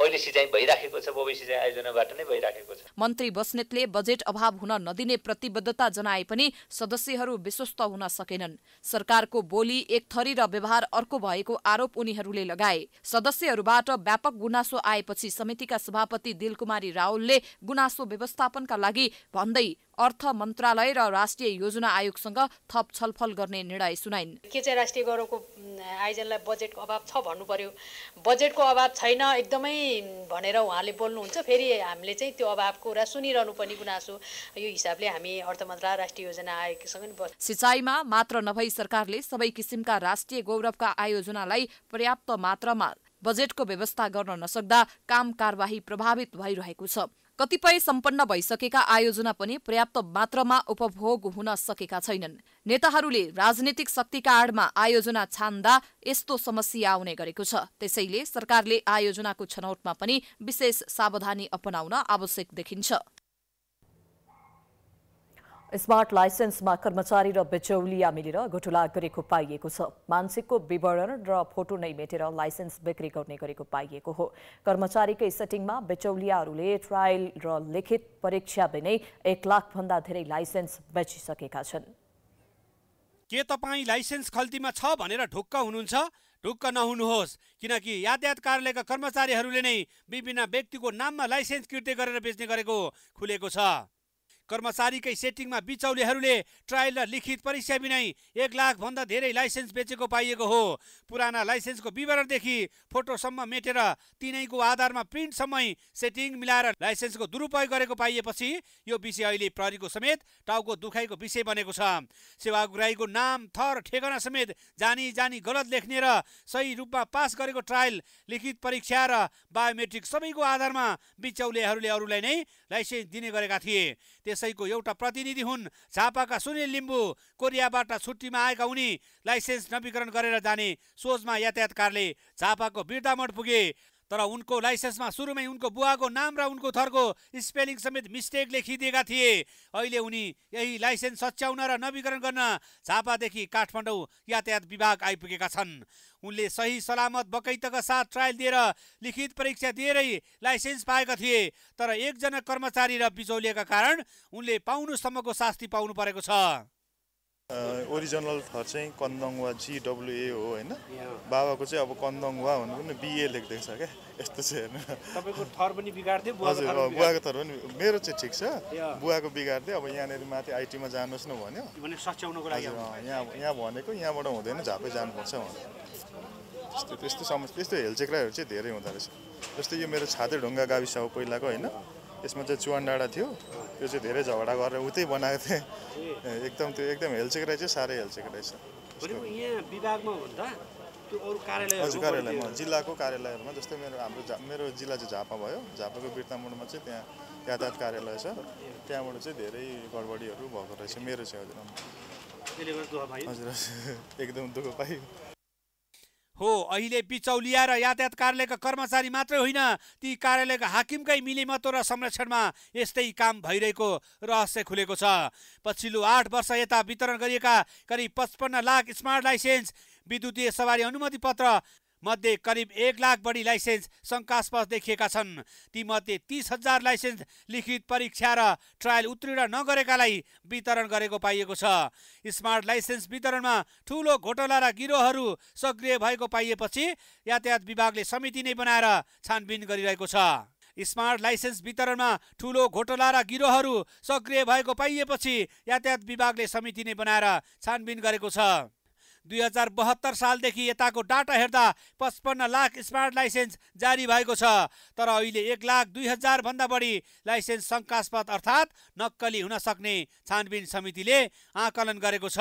अहिले सिँचाइ भइराखेको छ सिँचाइ आयोजनाबाट नै भइराखेको छ। मन्त्री बस्नेतले बजेट अभाव हुन नदिने प्रतिबद्धता जनाए पनि सदस्यहरू विश्वस्त हुन सकेनन्। सरकारको बोली एक थरी र व्यवहार अर्को भएको आरोप उनीहरूले लगाए। सदस्यहरूबाट व्यापक गुनासो आएपछि समितिका सभापति दिलकुमारी रावलले गुनासो व्यवस्थापनका लागि भन्दै अर्थ मन्त्रालय र राष्ट्रिय योजना आयोगसँग थप छलफल गर्ने निर्णय सुनाइन्। के चाहिँ राष्ट्रिय गौरवको आयोजनालाई बजेटको अभाव छ भन्नु पर्यो बजेटको अभाव छैन एकदमै भनेर उहाँले बोल्नुहुन्छ फेरि हामीले चाहिँ त्यो अभावको कुरा सुनिरहनु पर्ने गुनासो। यो हिसाबले हामी अर्थ मन्त्रालय राष्ट्रिय योजना आयोगसँग सिँचाइमा मात्र नभई सरकारले सबै किसिमका राष्ट्रिय गौरवका आयोजनालाई पर्याप्त मात्रामा बजेटको व्यवस्था गर्न नसक्दा काम कारवाही प्रभावित भइरहेको छ। कतिपय सम्पन्न भइसकेका आयोजना पनि पर्याप्त मात्रामा उपभोग हुन सकेका छैनन्। नेताहरूले राजनीतिक शक्तिका आडमा आयोजना छान्दा यस्तो समस्या आउने गरेको छ। त्यसैले सरकारले आयोजनाको छनौटमा पनि विशेष सावधानी अपनाउन आवश्यक देखिन्छ। स्मार्ट लाइसेन्समा कर्मचारी र बिचौलिया मिलेर घोटाला गरेको पाइएको छ। मान्छेको विवरण र फोटो नै मेटेर लाइसेन्स बिक्री गर्ने गरेको पाइएको हो। कर्मचारीकै सेटिङमा बिचौलियाहरूले ट्रायल र लिखित परीक्षा बिनै एक लाखभन्दा धेरै लाइसेन्स बेचिसकेका छन्। के तपाईँ लाइसेन्स खल्तीमा छ भनेर ढुक्क हुनुहुन्छ? ढुक्क नहुनुहोस् किनकि यातायात कार्यालयका कर्मचारीहरूले नै विभिन्न व्यक्तिको नाममा लाइसेन्स किर्ते गरेर बेच्ने गरेको खुलेको छ। कर्मचारीकै सेटिङमा बिचौलेहरूले ट्रायल र लिखित परीक्षा बिनै एक लाखभन्दा धेरै लाइसेन्स बेचेको पाइएको हो। पुराना लाइसेन्सको विवरणदेखि फोटोसम्म मेटेर तिनैको आधारमा प्रिन्टसम्मै सेटिङ मिलाएर लाइसेन्सको दुरुपयोग गरेको पाइएपछि यो विषय अहिले प्रहरीको समेत टाउको दुखाइको विषय बनेको छ। सेवाग्राहीको नाम थर ठेगाना समेत जानी जानी गलत लेख्ने र सही रूपमा पास गरेको ट्रायल लिखित परीक्षा र बायोमेट्रिक सबैको आधारमा बिचौलेहरूले अरूलाई नै लाइसेन्स दिने गरेका थिए। त्यसैको एउटा प्रतिनिधि हुन्। झापाका सुनिल लिम्बू कोरियाबाट छुट्टीमा आएका उनी लाइसेन्स नवीकरण गरेर जाने सोचमा यातायात कारले झापाको बिर्दामठ पुगे। तर उनको लाइसेन्समा सुरुमै उनको बुवाको नाम र उनको थरको स्पेलिङ समेत मिस्टेक लेखिदिएका थिए। अहिले उनी यही लाइसेन्स सच्याउन र नवीकरण गर्न झापादेखि काठमाडौँ यातायात विभाग आइपुगेका छन्। उनले सही सलामत बकैतका साथ ट्रायल दिएर लिखित परीक्षा दिएरै लाइसेन्स पाएका थिए तर एकजना कर्मचारी र बिचौलिएका कारण उनले पाउनुसम्मको शास्ति पाउनु परेको छ। ओरिजिनल थर चाहिँ कन्दङवा जिडब्लुए हो होइन? बाबाको चाहिँ अब कन्दङवा भन्नु पनि बिए लेख्दैछ क्या? यस्तो चाहिँ हेर्नु थर पनि हजुर बुवाको थर पनि मेरो चाहिँ ठिक छ। बुवाको बिगारिदियो अब यहाँनिर माथि आइटीमा जानुहोस् न भन्यो। यहाँ यहाँ भनेको यहाँबाट हुँदैन झापै जानुपर्छ भन्यो। त्यस्तो त्यस्तो समस्या त्यस्तो हेलचेक्राइहरू चाहिँ धेरै हुँदो रहेछ। जस्तै यो मेरो छाते ढुङ्गा गाविस हो पहिलाको होइन? यसमा चाहिँ चुवान डाँडा थियो। त्यो चाहिँ धेरै झगडा गरेर उतै बनाएको थिएँ। एकदम त्यो एकदम हेलचेक्राइ चाहिँ साह्रै हेलचेक्राइ छ भनेको यहाँ विभागमा भन्दा त्यो अरू हजुर कार्यालयमा जिल्लाको कार्यालयहरूमा जस्तै मेरो हाम्रो मेरो जिल्ला चाहिँ झापा भयो। झापाको बिर्तामोडमा चाहिँ त्यहाँ यातायात कार्यालय छ। त्यहाँबाट चाहिँ धेरै गडबडीहरू भएको रहेछ। मेरो चाहिँ हजुर। हजुर हजुर। एकदम दुःख पायो हो अहिले बिचौलिया र यातायात कार्यालयका कर्मचारी मात्रै होइन ती कार्यालयका हाकिमकै मिलिमतो र संरक्षणमा यस्तै काम भइरहेको रहस्य खुलेको छ। पछिल्लो आठ वर्ष यता वितरण गरिएका करिब पचपन्न लाख स्मार्ट लाइसेन्स विद्युतीय सवारी अनुमति पत्र मध्ये करिब एक लाख बढी लाइसेन्स शङ्कास्पद देखिएका छन्। तीमध्ये तिस हजार लाइसेन्स लिखित परीक्षा र ट्रायल उत्तीर्ण नगरेकालाई वितरण गरेको पाइएको छ। स्मार्ट लाइसेन्स वितरणमा ठुलो घोटाला र गिरोहहरू सक्रिय भएको पाइएपछि यातायात विभागले समिति नै बनाएर छानबिन गरिरहेको छ। स्मार्ट लाइसेन्स वितरणमा ठुलो घोटाला र गिरोहहरू सक्रिय भएको पाइएपछि यातायात विभागले समिति नै बनाएर छानबिन गरेको छ। दुई हजार बहत्तर सालदेखि यताको डाटा हेर्दा पचपन्न लाख स्मार्ट लाइसेन्स जारी भएको छ। तर अहिले एक लाख दुई हजार भन्दा बढी लाइसेन्स शङ्कास्पद अर्थात् नक्कली हुन सक्ने छानबिन समितिले आकलन गरेको छ।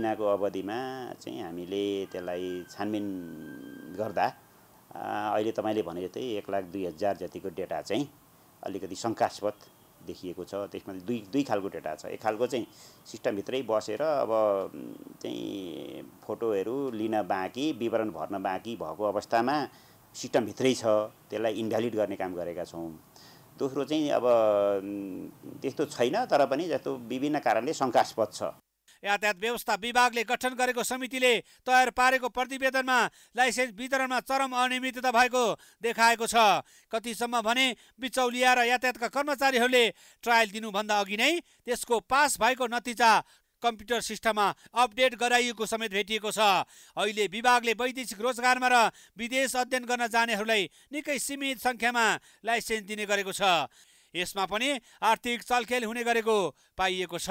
महिनाको अवधिमा चाहिँ हामीले त्यसलाई छानबिन गर्दा अहिले तपाईँले भने जस्तै एक लाख दुई हजार जतिको डेटा चाहिँ अलिकति शङ्कास्पद देखिएको छ। त्यसमा दुई दुई खालको डेटा छ। एक खालको चाहिँ सिस्टमभित्रै बसेर अब चाहिँ फोटोहरू लिन बाँकी विवरण भर्न बाँकी भएको अवस्थामा सिस्टमभित्रै छ। त्यसलाई इन्भ्यालिड गर्ने काम गरेका छौँ। दोस्रो चाहिँ अब त्यस्तो छैन तर पनि जस्तो विभिन्न कारणले शङ्कास्पद छ। यातायात व्यवस्था विभागले गठन गरेको समितिले तयार पारेको प्रतिवेदनमा लाइसेन्स वितरणमा चरम अनियमितता भएको देखाएको छ। कतिसम्म भने बिचौलिया र यातायातका कर्मचारीहरूले ट्रायल दिनुभन्दा अघि नै त्यसको पास भएको नतिजा कम्प्युटर सिस्टममा अपडेट गराइएको समेत भेटिएको छ। अहिले विभागले वैदेशिक रोजगारमा र विदेश अध्ययन गर्न जानेहरूलाई निकै सीमित सङ्ख्यामा लाइसेन्स दिने गरेको छ। यसमा पनि आर्थिक चलखेल हुने गरेको पाइएको छ।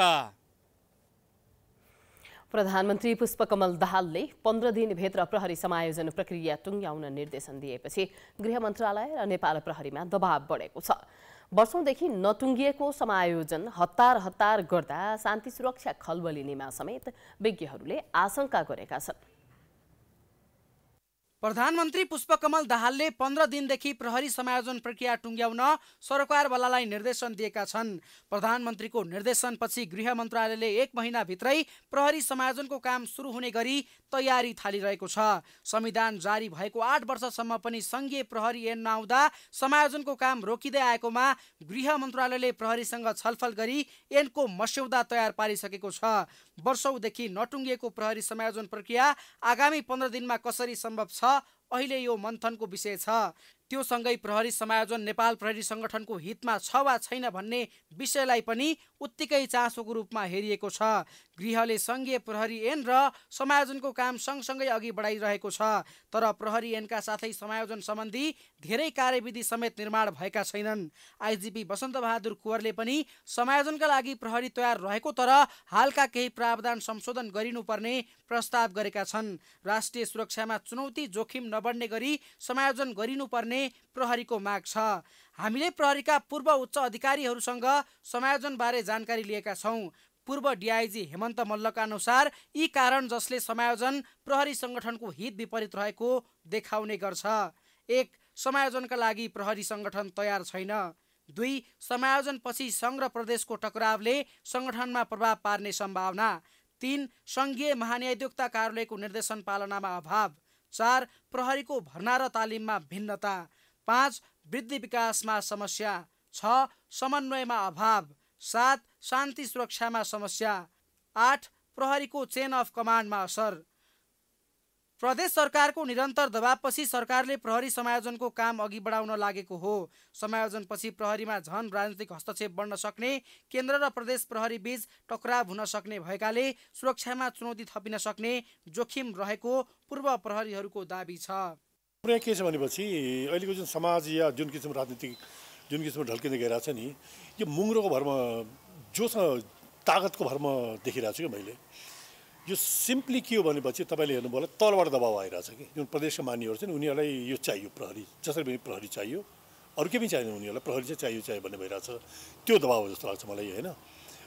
प्रधानमन्त्री पुष्पकमल दाहालले पन्ध्र दिनभित्र प्रहरी समायोजन प्रक्रिया टुङ्ग्याउन निर्देशन दिएपछि गृह मन्त्रालय र नेपाल प्रहरीमा दबाव बढेको छ वर्षौँदेखि नटुङ्गिएको समायोजन हतार हतार गर्दा शान्ति सुरक्षा खलबलिनेमा समेत विज्ञहरूले आशंका गरेका छन् प्रधानमन्त्री पुष्पकमल दाहालले पन्ध्र दिनदेखि प्रहरी समायोजन प्रक्रिया टुङ्ग्याउन सरकारवालालाई निर्देशन दिएका छन्। प्रधानमन्त्रीको निर्देशनपछि गृह मन्त्रालयले एक महिनाभित्रै प्रहरी समायोजनको काम सुरु हुने गरी तयारी थालिरहेको छ। संविधान जारी भएको आठ वर्षसम्म पनि सङ्घीय प्रहरी ऐन नआउँदा समायोजनको काम रोकिँदै आएकोमा गृह मन्त्रालयले प्रहरीसँग छलफल गरी ऐनको मस्यौदा तयार पारिसकेको छ। वर्षौँदेखि नटुङ्गिएको प्रहरी समायोजन प्रक्रिया आगामी पन्ध्र दिनमा कसरी सम्भव छ अहिले यो मन्थनको विषय छ। त्यो सँगै प्रहरी समायोजन नेपाल प्रहरी सङ्गठनको हितमा छ वा छैन भन्ने विषयलाई पनि उत्तिकै चासोको रूपमा हेरिएको छ। गृहले सङ्घीय प्रहरी ऐन र समायोजनको काम सँगसँगै अघि बढाइरहेको छ तर प्रहरी ऐनका साथै समायोजन सम्बन्धी धेरै कार्यविधि समेत निर्माण भएका छैनन्। आइजिपी वसन्त बहादुर कुँवरले पनि समायोजनका लागि प्रहरी तयार रहेको तर हालका केही प्रावधान संशोधन गरिनुपर्ने प्रस्ताव गरेका छन्। राष्ट्रिय सुरक्षामा चुनौती जोखिम नबढ्ने गरी समायोजन गरिनुपर्ने प्रहरीको माग छ। हामीले प्रहरीका पूर्व उच्च अधिकारीहरूसँग समायोजनबारे जानकारी लिएका छौँ। पूर्व डिआइजी हेमन्त मल्लका अनुसार यी कारण जसले समायोजन प्रहरी सङ्गठनको हित विपरीत रहेको देखाउने गर्छ। एक समायोजनका लागि प्रहरी सङ्गठन तयार छैन। दुई समायोजनपछि सङ्घ र प्रदेशको टकरावले सङ्गठनमा प्रभाव पार्ने सम्भावना। तिन सङ्घीय महान्यायोक्ता कार्यालयको निर्देशन पालनामा अभाव। चार प्रहरीको भर्ना र तालिममा भिन्नता। पाँच वृद्धि विकासमा समस्या। छ समन्वयमा अभाव। सात शान्ति सुरक्षामा समस्या। आठ प्रहरीको चेन अफ कमान्डमा असर। प्रदेश सरकारको निरन्तर दबावपछि सरकारले प्रहरी समायोजनको काम अघि बढाउन लागेको हो। समायोजनपछि प्रहरीमा झन राजनीतिक हस्तक्षेप बढ्न सक्ने केन्द्र र प्रदेश प्रहरी बीच टकराव हुन सक्ने भएकाले सुरक्षामा चुनौती थपिन सक्ने जोखिम रहेको पूर्व प्रहरीहरूको दावी छ। के छ भनेपछि अहिलेको जुन समाज या जुन किसिम राजनीतिक जुन किसिमको ढल्किँदै गइरहेको छ नि यो मुङ्रोको भरमा जोसँग तागतको भरमा देखिरहेको छु कि मैले। यो सिम्पली के हो भनेपछि तपाईँले हेर्नुभयो होला तलबाट दबाउ आइरहेछ कि? जुन प्रदेशका मानिसहरू छन् उनीहरूलाई यो चाहियो प्रहरी जसरी पनि प्रहरी चाहियो। अरू केही पनि चाहिएन उनीहरूलाई प्रहरी चाहिँ चाहियो चाहियो भन्ने भइरहेछ। त्यो दबाउ जस्तो लाग्छ मलाई होइन?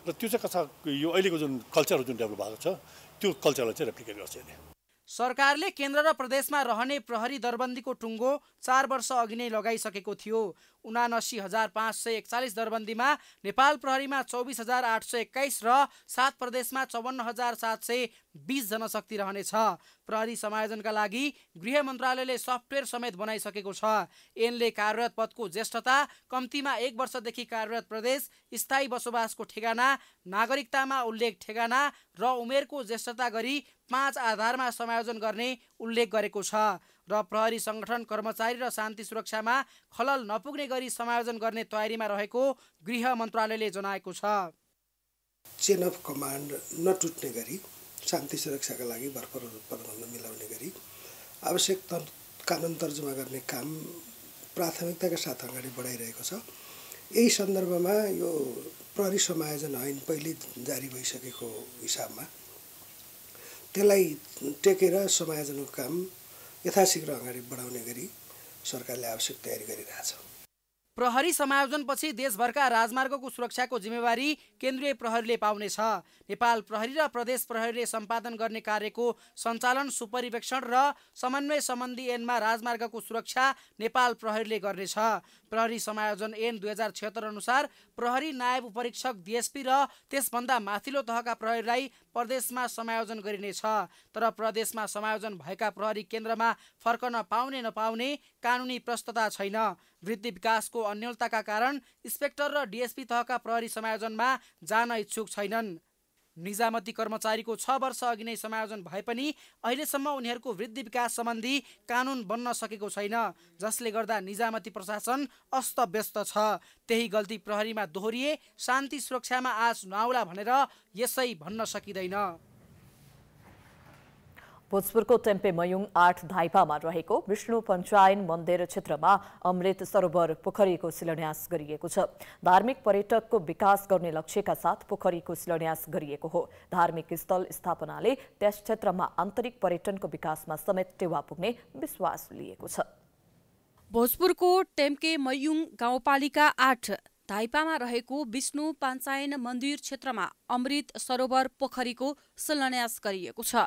र त्यो चाहिँ कथा यो अहिलेको जुन कल्चर जुन डेभलप भएको छ त्यो कल्चरलाई चाहिँ रेप्लिकेट गर्छ यसले सरकारले केन्द्र र प्रदेशमा रहने प्रहरी दरबन्दीको टुङ्गो चार वर्ष अघि नै लगाइसकेको थियो। उनासी हजार पाँच सय एकचालिस दरबन्दीमा नेपाल प्रहरीमा चौबिस हजार आठ सय एक्काइस र सात प्रदेशमा चौवन्न हजार सात सय बिस जनशक्ति रहनेछ। प्रहरी समायोजनका लागि गृह मन्त्रालयले सफ्टवेयर समेत बनाइसकेको छ। ऐनले कार्यरत पदको ज्येष्ठता कम्तीमा एक वर्षदेखि कार्यरत प्रदेश स्थायी बसोबासको ठेगाना नागरिकतामा उल्लेख ठेगाना र उमेरको ज्येष्ठता गरी पाँच आधारमा समायोजन गर्ने उल्लेख गरेको छ। र प्रहरी सङ्गठन कर्मचारी र शान्ति सुरक्षामा खलल नपुग्ने गरी समायोजन गर्ने तयारीमा रहेको गृह मन्त्रालयले जनाएको छ। चेन अफ कमान्ड नटुट्ने गरी शान्ति सुरक्षाका लागि भरपर प्रबन्ध मिलाउने गरी आवश्यक कानुन तर्जुमा गर्ने काम प्राथमिकताका साथ अगाडि बढाइरहेको छ। यही सन्दर्भमा यो प्रहरी समायोजन ऐन पहिले जारी भइसकेको हिसाबमा त्यसलाई टेकेर समायोजनको काम यथाशीघ्र अगाडि बढाउने गरी सरकारले आवश्यक तयारी गरिरहेछ। प्रहरी समायोजनपछि देशभरका राजमार्गको सुरक्षाको जिम्मेवारी केन्द्रीय प्रहरीले पाउनेछ नेपाल प्रहरी र प्रदेश प्रहरीले सम्पादन गर्ने कार्यको सञ्चालन सुपरिवेक्षण र समन्वय सम्बन्धी ऐनमा राजमार्गको सुरक्षा नेपाल प्रहरीले गर्नेछ। प्रहरी समायोजन ऐन दुई हजार अनुसार प्रहरी नायब परीक्षक डिएसपी र त्यसभन्दा माथिल्लो तहका प्रहरीलाई प्रदेशमा समायोजन गरिनेछ तर प्रदेशमा समायोजन भएका प्रहरी केन्द्रमा फर्कन पाउने नपाउने कानुनी प्रस्तता छैन। वृद्धि विकासको अन्यलताका कारण इन्सपेक्टर र डिएसपी तहका प्रहरी समायोजनमा जान इच्छुक छैनन्। निजामती कर्मचारीको छ वर्ष अघि नै समायोजन भए पनि अहिलेसम्म उनीहरूको वृद्धि विकास सम्बन्धी कानुन बन्न सकेको छैन जसले गर्दा निजामती प्रशासन अस्तव्यस्त छ। त्यही गल्ती प्रहरीमा दोहोरिए शान्ति सुरक्षामा आश नआउला भनेर यसै भन्न सकिँदैन। भोजपुरको टेम्पे मयुङ आठ धाइपामा रहेको विष्णु पञ्चायन मन्दिर क्षेत्रमा अमृत सरोवर पोखरीको शिलान्यास गरिएको छ धार्मिक पर्यटकको विकास गर्ने लक्ष्यका साथ पोखरीको शिलान्यास गरिएको हो धार्मिक स्थल स्थापनाले त्यस क्षेत्रमा आन्तरिक पर्यटनको विकासमा समेत टेवा पुग्ने विश्वास लिएको छ भोजपुरको टेम्के मयुङ गाउँपालिका आठ धाइपामा रहेको विष्णु पाञ्चायन मन्दिर क्षेत्रमा अमृत सरोवर पोखरीको शिलान्यास गरिएको छ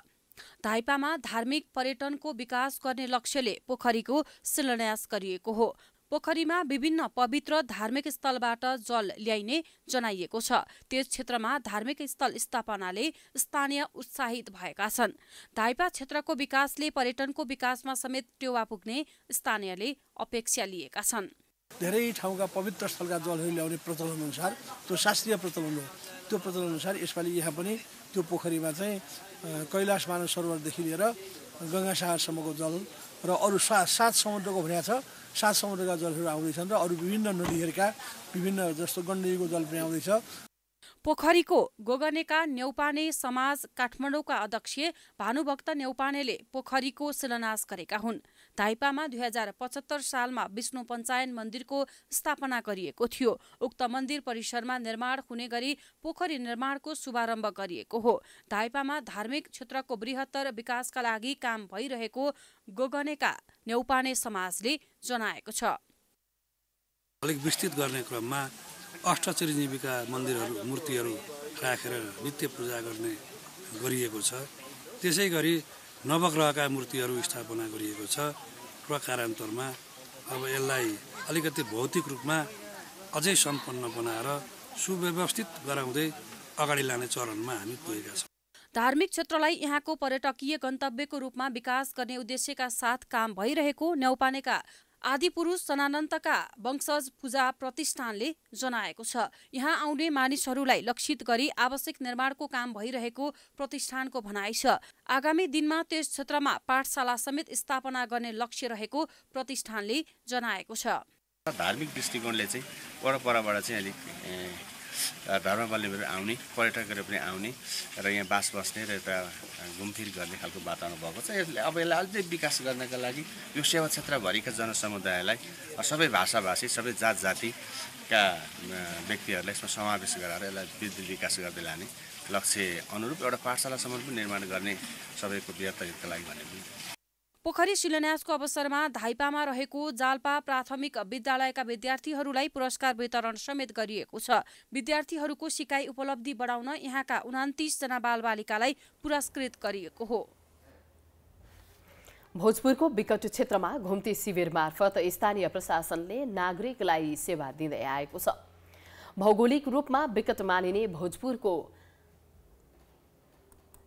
धाइपामा धार्मिक पर्यटनको विकास गर्ने लक्ष्यले पोखरीको शिलान्यास गरिएको हो। पोखरीमा विभिन्न पवित्र धार्मिक स्थलबाट जल ल्याइने जनाइएको छ। त्यस क्षेत्रमा धार्मिक स्थल स्थापनाले स्थानीय उत्साहित भएका छन्। धाइपा क्षेत्रको विकासले पर्यटनको विकासमा समेत टेवा पुग्ने स्थानीयले अपेक्षा लिएका छन्। धेरै ठाउँका पवित्र स्थलका जलहरू ल्याउने प्रचलन अनुसार त्यो शास्त्रीय प्रचलन हो त्यो प्रचलन अनुसार यसपालि यहाँ पनि त्यो पोखरीमा चाहिँ कैलाश मानव सरोवरदेखि लिएर गङ्गासागरसम्मको जल र अरू सात सात समुद्रको भनेको छ। सात समुद्रका जलहरू आउँदैछन् र अरू विभिन्न नदीहरूका विभिन्न जस्तो गण्डकीको जल पनि आउँदैछ। पोखरीको गोगनेका नेौपाने समाज काठमाडौँका अध्यक्ष भानुभक्त नेौपानेले पोखरीको शिलान्यास गरेका हुन्। धाइपामा दुई हजार पचहत्तर सालमा विष्णु पञ्चायन मन्दिरको स्थापना गरिएको थियो। उक्त मन्दिर परिसरमा निर्माण हुने गरी पोखरी निर्माणको शुभारम्भ गरिएको हो। धाइपामा धार्मिक क्षेत्रको बृहत्तर विकासका लागि काम भइरहेको गोगनेका नेौपाने समाजले जनाएको छ। अलिक विस्तृत गर्ने क्रममा अष्टचिरञ्जीवीका मन्दिरहरू मूर्तिहरू राखेर नित्य पूजा गर्ने गरिएको छ। त्यसै गरी नवग्रहका मूर्तिहरू स्थापना गरिएको छ र कारान्तरमा अब यसलाई अलिकति भौतिक रूपमा अझै सम्पन्न बनाएर सुव्यवस्थित गराउँदै अगाडि लाने चरणमा हामी पुगेका छौँ। धार्मिक क्षेत्रलाई यहाँको पर्यटकीय गन्तव्यको रूपमा विकास गर्ने उद्देश्यका साथ काम भइरहेको न्यौपानेका आदिपुरुष सनानन्तका वंशज पूजा प्रतिष्ठानले जनाएको छ। यहाँ आउने मानिसहरूलाई लक्षित गरी आवश्यक निर्माणको काम भइरहेको प्रतिष्ठानको भनाइ छ। आगामी दिनमा त्यस क्षेत्रमा पाठशाला समेत स्थापना गर्ने लक्ष्य रहेको प्रतिष्ठानले जनाएको छ। धार्मिक दृष्टिकोणले चाहिँ वरपरबाट चाहिँ अलिक धर्मावलम्बीहरू आउने पर्यटकहरू पनि आउने र यहाँ बास बस्ने र यता घुमफिर गर्ने खालको वातावरण भएको छ। यसले अब यसलाई अझै विकास गर्नका लागि यो सेवा क्षेत्रभरिका जनसमुदायलाई सबै भाषाभाषी सबै जात जातिका व्यक्तिहरूलाई यसमा समावेश गराएर यसलाई वृद्धि विकास गर्दै लाने लक्ष्य अनुरूप एउटा पाठशालासम्म पनि निर्माण गर्ने सबैको व्यर्थ हितका लागि भने पोखरी शिलान्यासको अवसरमा धाइपामा रहेको जाल्पा प्राथमिक विद्यालयका विद्यार्थीहरूलाई पुरस्कार वितरण समेत गरिएको छ। विद्यार्थीहरूको सिकाइ उपलब्धि बढाउन यहाँका उनातिसजना बालबालिकालाई पुरस्कृत गरिएको हो। भोजपुरको विकट क्षेत्रमा घुम्ती शिविर मार्फत स्थानीय प्रशासनले नागरिकलाई सेवा दिँदै आएको छ। भौगोलिक रूपमा विकट मानिने भोजपुरको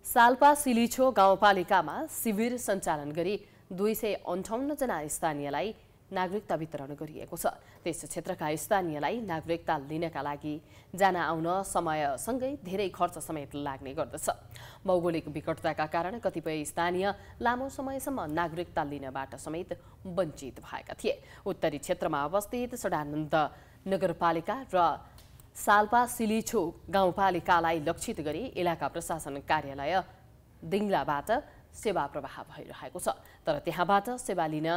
साल्पा सिलिछो गाउँपालिकामा शिविर सञ्चालन गरी दुई सय अन्ठाउन्नजना स्थानीयलाई नागरिकता वितरण गरिएको छ। त्यस क्षेत्रका स्थानीयलाई नागरिकता लिनका लागि जान आउन समयसँगै धेरै खर्च समेत लाग्ने गर्दछ। भौगोलिक विकटताका कारण कतिपय स्थानीय लामो समयसम्म नागरिकता लिनबाट समेत वञ्चित भएका थिए। उत्तरी क्षेत्रमा अवस्थित सडानन्द नगरपालिका र साल्पा सिलिछो गाउँपालिकालाई लक्षित गरी इलाका प्रशासन कार्यालय दिङ्लाबाट सेवा प्रवाह भइरहेको छ। तर त्यहाँबाट सेवा लिन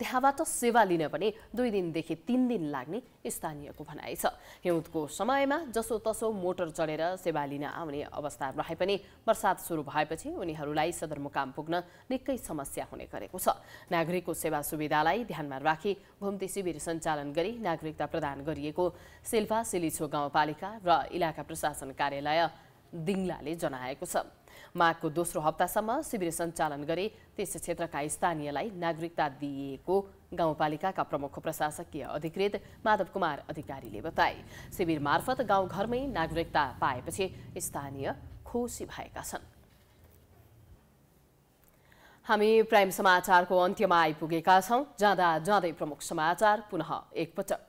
त्यहाँबाट सेवा लिन पनि दुई दिनदेखि तिन दिन लाग्ने स्थानीयको भनाइ छ। हिउँदको समयमा जसो तसो मोटर चढेर सेवा लिन आउने अवस्था रहे पनि वर्षात सुरु भएपछि उनीहरूलाई सदरमुकाम पुग्न निकै समस्या हुने गरेको छ। नागरिकको सेवा सुविधालाई ध्यानमा राखी घुम्ती शिविर सञ्चालन गरी नागरिकता प्रदान गरिएको सिल्भा सिलिछो गाउँपालिका र इलाका प्रशासन कार्यालय दिङ्लाले जनाएको छ। माघको दोस्रो हप्तासम्म शिविर सञ्चालन गरे त्यस क्षेत्रका स्थानीयलाई नागरिकता दिइएको गाउँपालिकाका प्रमुख प्रशासकीय अधिकृत माधव कुमार अधिकारीले बताए। शिविर मार्फत गाउँघरमै नागरिकता पाएपछि स्थानीय खुसी भएका छन्। हामी प्राइम समाचारको अन्त्यमा आइपुगेका छौँ। जाँदा जाँदै प्रमुख समाचार पुनः एकपटक।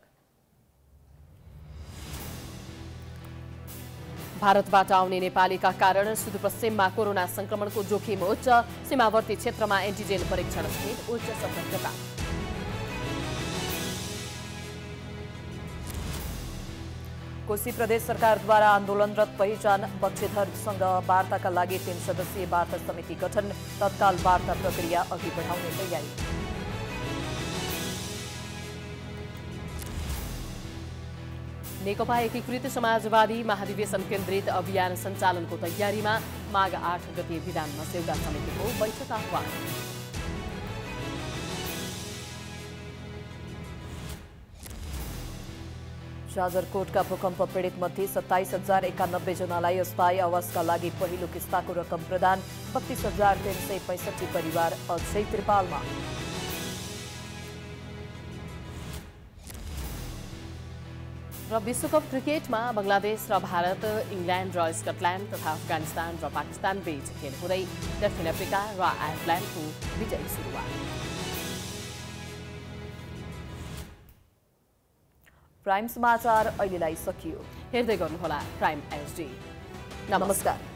भारतबाट आउने नेपालीका कारण सुदूरपश्चिममा कोरोना संक्रमणको जोखिम उच्च सीमावर्ती क्षेत्रमा एन्टिजेन परीक्षण सहित उच्च सतर्कता। कोशी प्रदेश सरकारद्वारा आन्दोलनरत पहिचान पक्षधरसँग वार्ताका लागि तीन सदस्यीय वार्ता समिति गठन तत्काल वार्ता प्रक्रिया अघि बढाउने तयारी। नेकपा एकीकृत समाजवादी महाधिवेशन केन्द्रित अभियान सञ्चालनको तयारीमा माघ आठ गते विधान मस्यौदा समितिको बैठक आह्वान। जाजरकोटका भूकम्प पीडित मध्ये सत्ताइस हजार एकानब्बे जनालाई अस्थायी आवासका लागि पहिलो किस्ताको रकम प्रदान बत्तीस हजार तीन सय पैँसठी परिवार अझै त्रिपालमा। र विश्वकप क्रिकेटमा बङ्गलादेश र भारत इङ्ल्यान्ड र स्कटल्यान्ड तथा अफगानिस्तान र पाकिस्तान बीच खेल हुँदै दक्षिण अफ्रिका र आयरल्यान्डको विजयी सुरुवात। प्राइम समाचार अहिलेलाई सकियो। हेर्दै गर्नुहोला प्राइम एसडी नमस्कार।